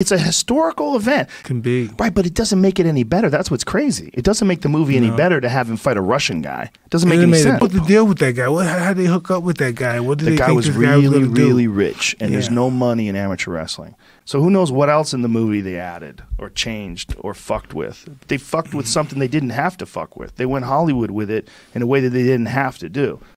It's a historical event. Can be. Right, but it doesn't make it any better. That's what's crazy. It doesn't make the movie any better to have him fight a Russian guy. It doesn't make it any sense. What's the deal with that guy? What, how, did they hook up with that guy? What did the they guy think was this guy was really, do? really rich, and there's no money in amateur wrestling. So who knows what else in the movie they added or changed or fucked with? They fucked with something they didn't have to fuck with. They went Hollywood with it in a way that they didn't have to do.